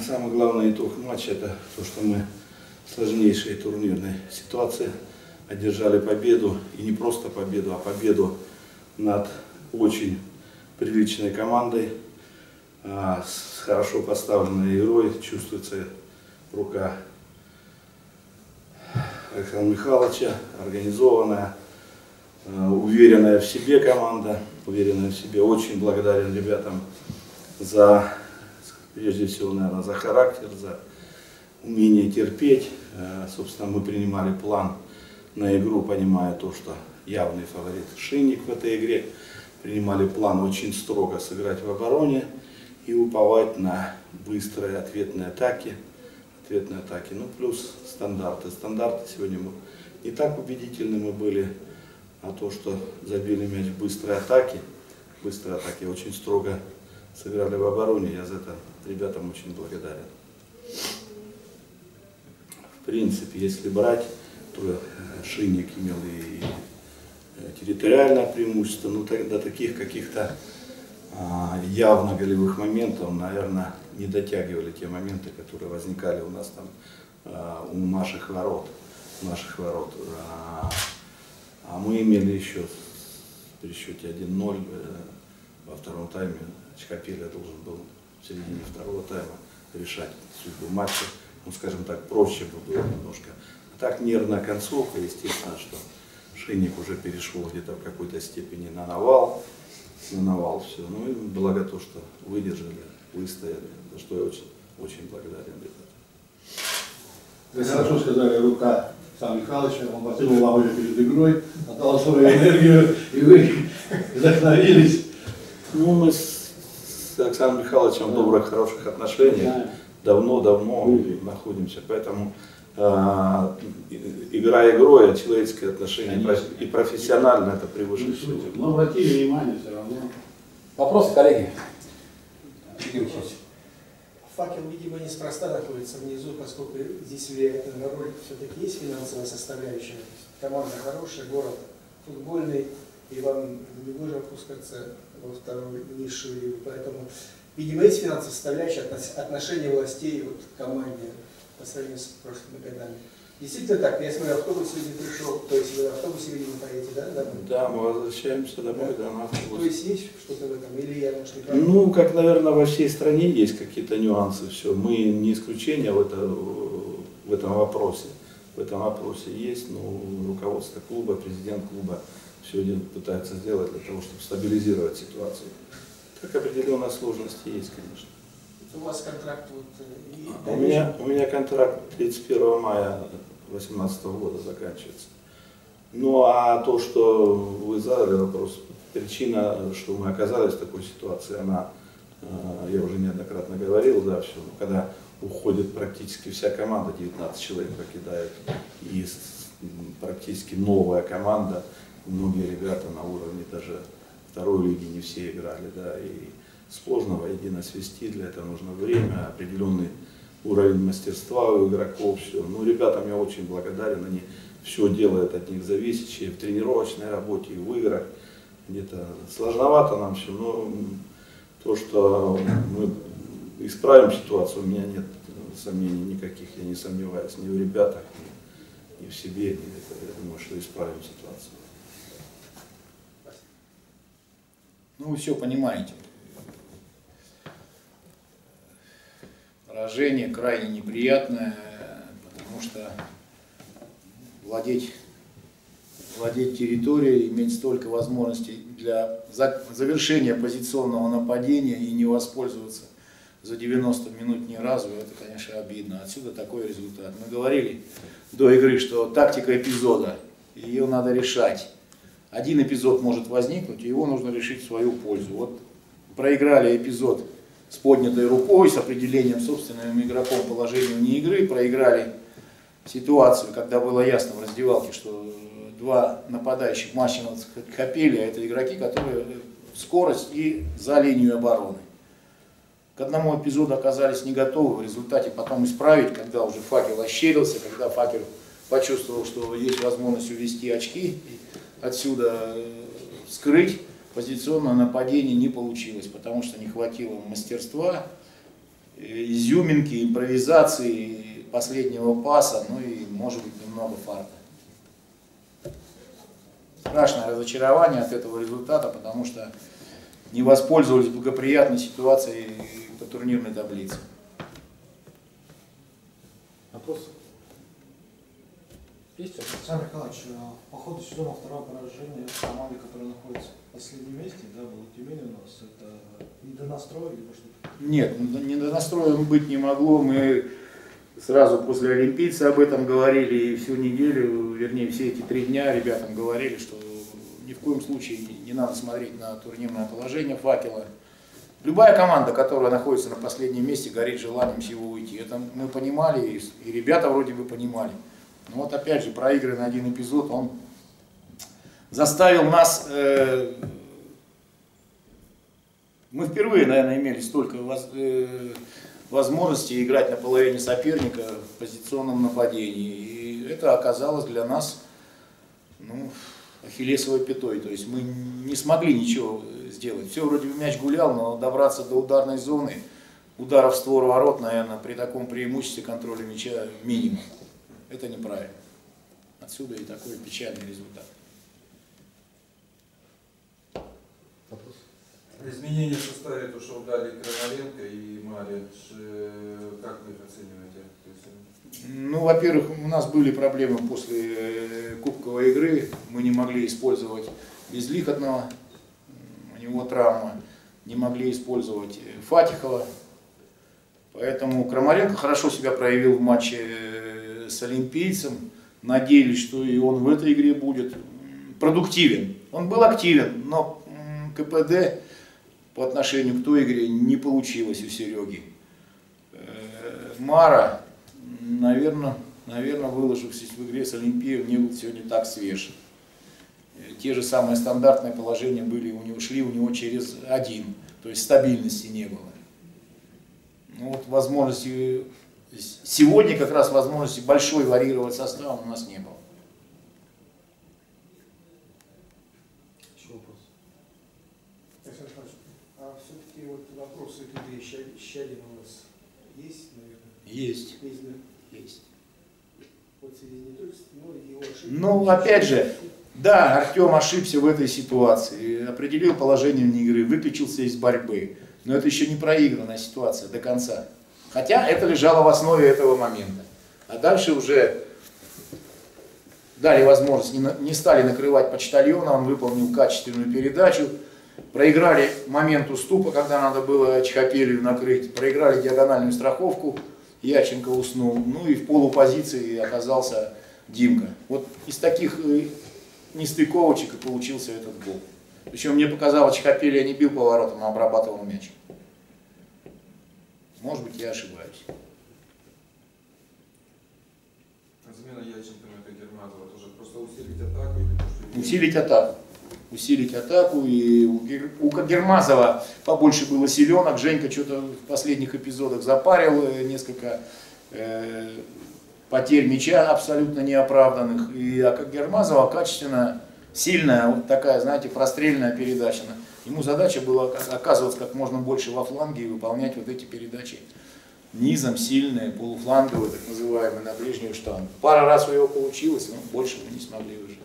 самый главный итог матча это то, что мы в сложнейшей турнирной ситуации одержали победу. И не просто победу, а победу над очень приличной командой, а, с хорошо поставленной игрой. Чувствуется рука Александра Михайловича, организованная, а, уверенная в себе команда, уверенная в себе. Очень благодарен ребятам за, прежде всего, наверное, за характер, за умение терпеть. А, собственно, мы принимали план на игру, понимая то, что явный фаворит Шинник в этой игре. Принимали план очень строго сыграть в обороне и уповать на быстрые ответные атаки. Ответные атаки. Ну, плюс стандарты. Стандарты сегодня мы не так убедительны мы были, а то, что забили мяч в быстрые атаки. Быстрые атаки очень строго сыграли в обороне. Я за это ребятам очень благодарен. В принципе, если брать, то э, Шинник имел и Э, территориальное преимущество, но до таких каких-то а, явно голевых моментов, наверное, не дотягивали те моменты, которые возникали у нас там а, у наших ворот. Наших ворот. А, а мы имели еще при счете 1-0 э, во втором тайме Чкапеля должен был в середине второго тайма решать судьбу матча. Ну, скажем так, проще бы было немножко. А так нервная концовка, естественно, что Шинник уже перешел где-то в какой-то степени на навал, на навал все. Ну и благо то, что выдержали, выстояли, за что я очень, очень благодарен ребятам. Вы хорошо сказали, рука Сам Михайловича, он потянул вам уже перед игрой, отдал свою энергию, и вы вдохновились. Ну, мы с, с Александром Михайловичем в добрых, хороших отношениях давно-давно находимся, поэтому а, игра игрой, а человеческое отношение Конечно. и профессионально это превыше ну, всего. Но обратили внимание все равно. Вопросы, коллеги? Факел, видимо, неспроста находится внизу, поскольку здесь роль все-таки есть финансовая составляющая. Команда хорошая, город футбольный, и вам не гоже опускаться во вторую низшую лигу. Поэтому, видимо, есть финансовая составляющая отношения властей вот, к команде по сравнению с прошлыми годами. Действительно так, я смотрю, автобус сегодня пришел, то есть вы в автобусе, видимо, поедете, да, домой? Да, мы возвращаемся домой, да, на автобус. То есть есть что-то в этом, или я, может, не Ну, как, наверное, во всей стране есть какие-то нюансы, все. Мы не исключение в, это, в этом вопросе. В этом вопросе есть, но руководство клуба, президент клуба все пытается сделать для того, чтобы стабилизировать ситуацию. Так определенная сложность есть, конечно. У вас контракт вот... Э, и а у, меня, у меня контракт 31 мая 2018 года заканчивается. Ну а то, что вы задали вопрос, причина, что мы оказались в такой ситуации, она, э, я уже неоднократно говорил, да, все, когда уходит практически вся команда, 19 человек покидает, и практически новая команда, многие ребята на уровне даже второй лиги не все играли, да, и сложно воедино свести, для этого нужно время, определенный уровень мастерства у игроков, все. Ну, ребятам я очень благодарен, они все делают от них зависящее в тренировочной работе и в играх. Где-то сложновато нам все, но то, что мы исправим ситуацию, у меня нет сомнений никаких, я не сомневаюсь ни в ребятах, ни, ни в себе, ни, я думаю, что исправим ситуацию. Ну, вы все понимаете. поражение крайне неприятное, потому что владеть, владеть территорией, иметь столько возможностей для завершения позиционного нападения и не воспользоваться за 90 минут ни разу, это, конечно, обидно. Отсюда такой результат. Мы говорили до игры, что тактика эпизода, ее надо решать. Один эпизод может возникнуть, и его нужно решить в свою пользу. Вот проиграли эпизод с поднятой рукой, с определением собственным игроком положения вне игры, проиграли ситуацию, когда было ясно в раздевалке, что два нападающих Мащина Хапели, а это игроки, которые скорость и за линию обороны. К одному эпизоду оказались не готовы, в результате потом исправить, когда уже факел ощерился, когда факел почувствовал, что есть возможность увести очки, отсюда э, скрыть позиционное нападение не получилось, потому что не хватило мастерства, э, изюминки, импровизации последнего паса, ну и может быть немного фарта. Страшное разочарование от этого результата, потому что не воспользовались благоприятной ситуацией по турнирной таблице. Вопрос? Есть Александр Николаевич, э, по ходу сезона второе поражение команды, которая находится в последнем месте, да, был Тюмень у нас, это недонастрой либо что-то? Нет, недонастроем быть не могло. Мы сразу после Олимпийца об этом говорили и всю неделю, вернее все эти три дня ребятам говорили, что ни в коем случае не надо смотреть на турнирное положение факела. Любая команда, которая находится на последнем месте, горит желанием с его уйти. Это мы понимали, и ребята вроде бы понимали. Но вот опять же, проигранный один эпизод, он заставил нас... Э, мы впервые, наверное, имели столько воз, э, возможностей играть на половине соперника в позиционном нападении. И это оказалось для нас ну, ахиллесовой пятой. То есть мы не смогли ничего сделать. Все вроде бы мяч гулял, но добраться до ударной зоны, ударов в створ ворот, наверное, при таком преимуществе контроля мяча минимум. Это неправильно. Отсюда и такой печальный результат. Вопрос? Изменения в составе, то, что дали Крамаренко и Марич, как вы их оцениваете? Ну, во-первых, у нас были проблемы после э, кубковой игры. Мы не могли использовать Безлихотного, у него травма. Не могли использовать э, Фатихова. Поэтому Крамаренко хорошо себя проявил в матче э, с Олимпийцем. Надеялись, что и он в этой игре будет продуктивен. Он был активен, но КПД по отношению к той игре не получилось у Сереги. Э, Мара, наверное, наверное, выложившись в игре с Олимпией, не был сегодня так свеж. Э, Те же самые стандартные положения были у него, шли у него через один, то есть стабильности не было. Ну вот возможности, сегодня как раз возможности большой варьировать составом у нас не было. А все-таки вот вопросы к Игоре Ща- Щадину у вас есть, наверное? Есть, Есть, да? есть. Вот в связи не только с- ну, его ошибки. Ну, опять же, Да, Артем ошибся в этой ситуации, определил положение вне игры, выключился из борьбы. Но это еще не проигранная ситуация до конца. Хотя это лежало в основе этого момента. А дальше уже дали возможность, не, на- не стали накрывать почтальона, он выполнил качественную передачу. Проиграли момент уступа, когда надо было Чхапелию накрыть. Проиграли диагональную страховку, Яченко уснул. Ну и в полупозиции оказался Димка. Вот из таких э, нестыковочек и получился этот гол. Причем мне показалось, Чхапелия не бил поворотом, а обрабатывал мяч. Может быть, я ошибаюсь. Замена Яченко на Гермазова тоже просто усилить атаку или. Усилить атаку. Усилить атаку. И у, Гер- у Гермазова побольше было силенок. Женька что-то в последних эпизодах запарил э, несколько э, потерь мяча абсолютно неоправданных. И а как Гермазова качественно, сильная, вот такая, знаете, прострельная передача. Ему задача была ока- оказываться как можно больше во фланге и выполнять вот эти передачи низом, сильные, полуфланговые, так называемые, на ближнюю штангу. Пара раз у него получилось, но больше мы не смогли выжить.